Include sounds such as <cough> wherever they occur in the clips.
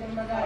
धन्यवाद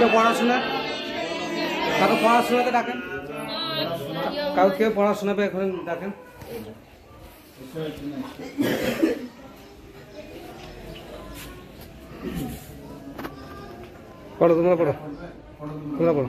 কেউ পড়াশোনা কারো পড়াশোনাতে ডাকেন কারো কেউ পড়াশোনা এখন ডাকেন পড়ো তোমরা পড়ো তোমরা পড়ো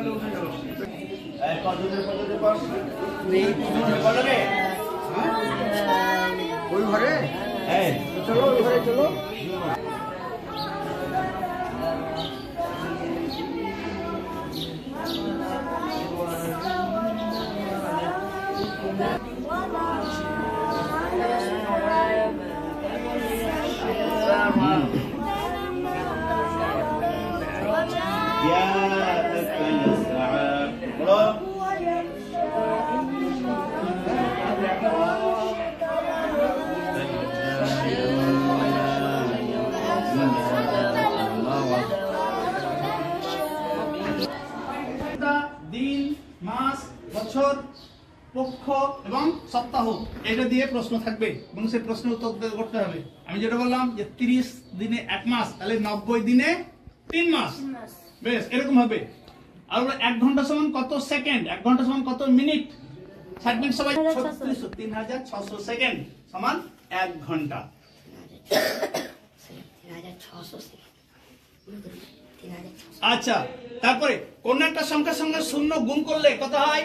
ওই ঘরে হ্যাঁ চলো ওই ঘরে চলো Yeah. এটা দিয়ে প্রশ্ন থাকবে এবং সেই প্রশ্নের উত্তর করতে হবে আমি যেটা বললাম যে তিরিশ দিনে এক মাস তাহলে নব্বই দিনে তিন মাস বেশ এরকম হবে আর এক ঘন্টা সমান কত সেকেন্ড এক ঘন্টা সমান কত মিনিট সবাই তিন হাজার ছশো সেকেন্ড সমান এক ঘন্টা আচ্ছা তারপরে কোন একটা সংখ্যার সঙ্গে শূন্য গুণ করলে কত হয়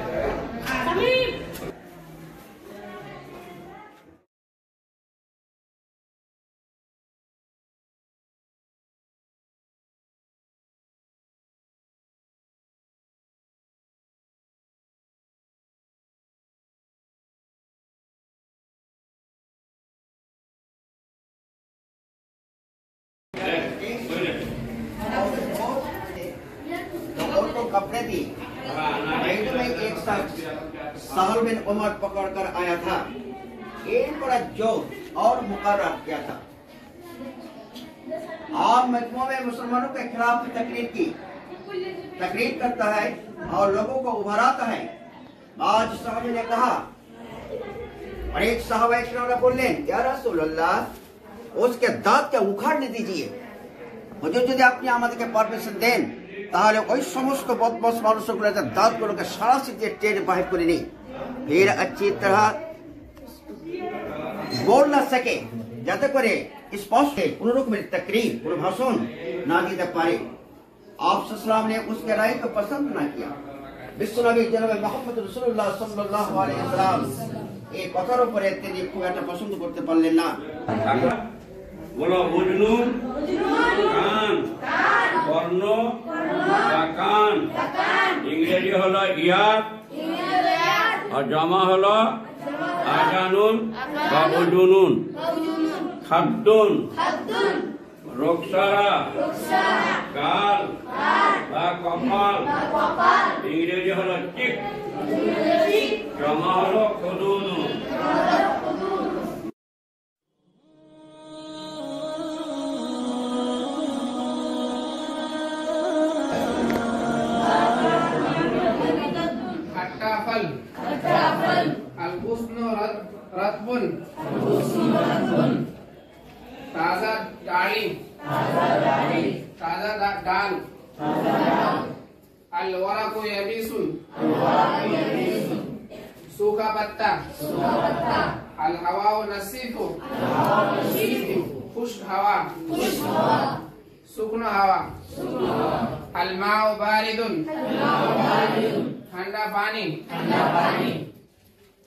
<laughs> साहब बिन उमर पकड़ कर आया था एक बड़ा जोत और मुकर किया था आप महकमों में मुसलमानों के खिलाफ तकरीर की तकरीर करता है और लोगों को उभराता है आज साहब ने कहा और एक साहब बोलने या रसूलुल्लाह उसके दांत के उखाड़ने दीजिए मुझे যদি আপনি আমাদেরকে পারমিশন দেন তাহলে ওই সমস্ত বদমাস মানুষগুলোকে দাঁতগুলোকে সারা দিয়ে টের বাহির করে নিই फिर अच्छी तरह बोल ना सके जाते करे स्पष्ट पुनरुक मेरी तकरीर पुनर्भाषण ना दी तक पारे आप सलाम ने उसके राय को पसंद ना किया विश्व जनाब मोहम्मद रसूलुल्लाह सल्लल्लाहु अलैहि वसल्लम ए कथार उपर एते ने एटा पसंद करते पारले ना बोलो मजनून कान कान वर्ण वर्ण कान कान इंग्लिश होला इयर আর জমা হল আগানুন বা খাদ্যুন রোকসারা কাল বা কপাল ইংরেজি হল চিক জমা হল খদুনুন हवा अलमा बारिदुन ठंडा पानी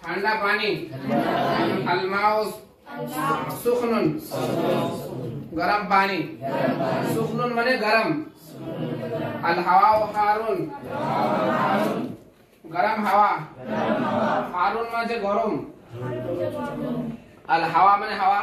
ठंडा पानी अलमाओ सुखनुन गरम पानी सुखनुन मने गरम अलहवाओ हारून गरम हवा हारून मजे गरम अलहवा मने हवा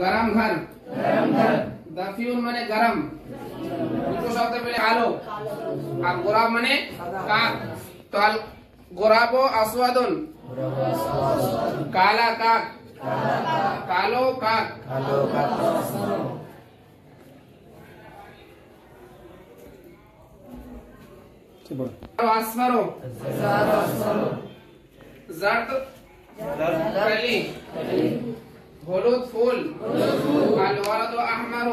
গরম ঘর দফিউন মানে গরম দুটো শব্দ পেলে আলো আর গোরাব মানে কাক তো আল গোরাব আসওয়াদুন কালা কাক কালো কাক কালো আচ্ছা, কাক আসফারো আসফারো জারদ কালি হলুদ ফুল আল ওয়ারদ আহমার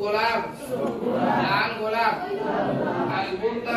গোলাপ লাল গোলাপ আল বুন্দা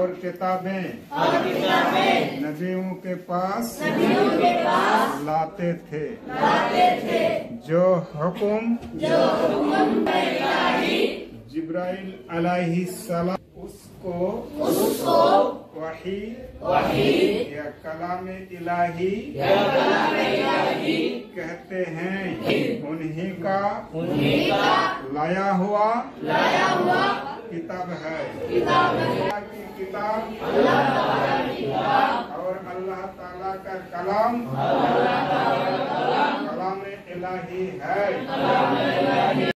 और किताबें नबियों के पास लाते थे जो हुकुम जिब्राइल अलैहि सलाम उसको उसको वही वही या कलाम इलाही या कलाम इलाही कहते हैं उन्हीं का उन्हीं का लाया हुआ लाया हुआ किताब है किताब है किताब और अल्लाह ताला का कलाम कलाम इलाही है